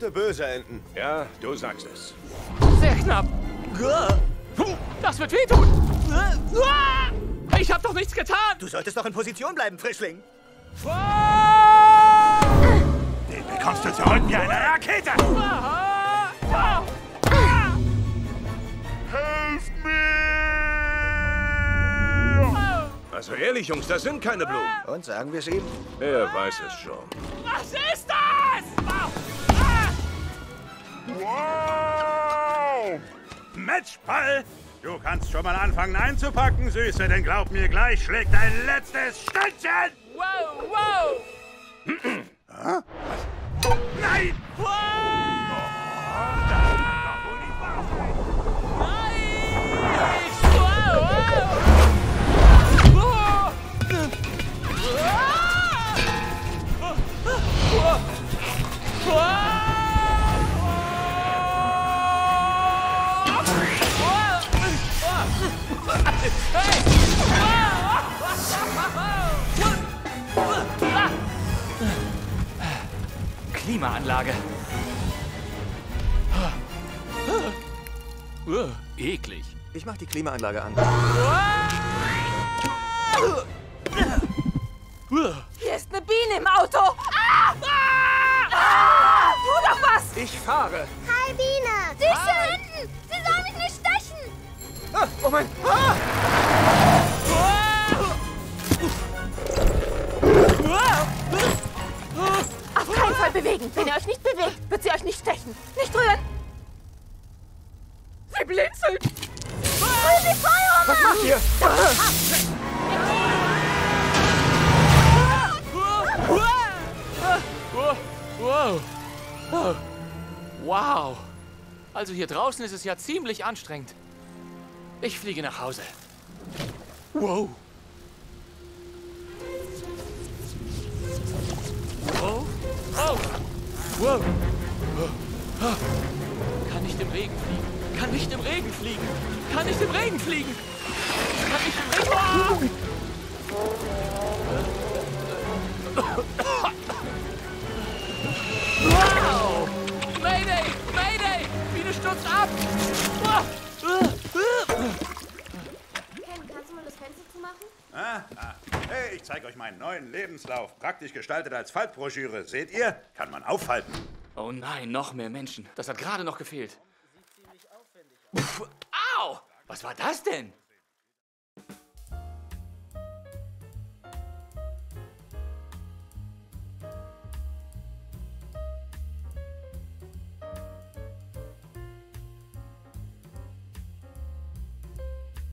könnte böse enden. Ja, du sagst es. Sehr knapp. Das wird wehtun. Ich hab doch nichts getan. Du solltest doch in Position bleiben, Frischling. Den bekommst du zurück wie eine Rakete! Helft mir! Also ehrlich, Jungs, das sind keine Blumen. Und sagen wir es ihm? Er weiß es schon. Was ist das? Wow! Matchball! Du kannst schon mal anfangen einzupacken, Süße, denn glaub mir, gleich schlägt dein letztes Stündchen! Wow, wow. Nein! Klimaanlage. Uh, eklig. Ich mach die Klimaanlage an. Hier ist eine Biene im Auto. Ah! Ah! Tu doch was! Ich fahre. Hi, Biene. Süße hinten. Sie soll mich nicht stechen. Ah, oh mein... Ah! Auf keinen Fall bewegen. Wenn ihr euch nicht bewegt, wird sie euch nicht stechen. Nicht rühren. Sie blinzelt. Hol sie Feuer! Was macht ihr? Wow. Wow. Also hier draußen ist es ja ziemlich anstrengend. Ich fliege nach Hause. Wow. Oh. Oh. Wow. Oh. Kann nicht im Regen fliegen. Kann nicht im Regen fliegen. Kann nicht im Regen fliegen. Kann nicht im Regen. Wow! Ah, ah. Hey, ich zeige euch meinen neuen Lebenslauf. Praktisch gestaltet als Faltbroschüre. Seht ihr? Kann man aufhalten. Oh nein, noch mehr Menschen. Das hat gerade noch gefehlt. Puh, au! Was war das denn?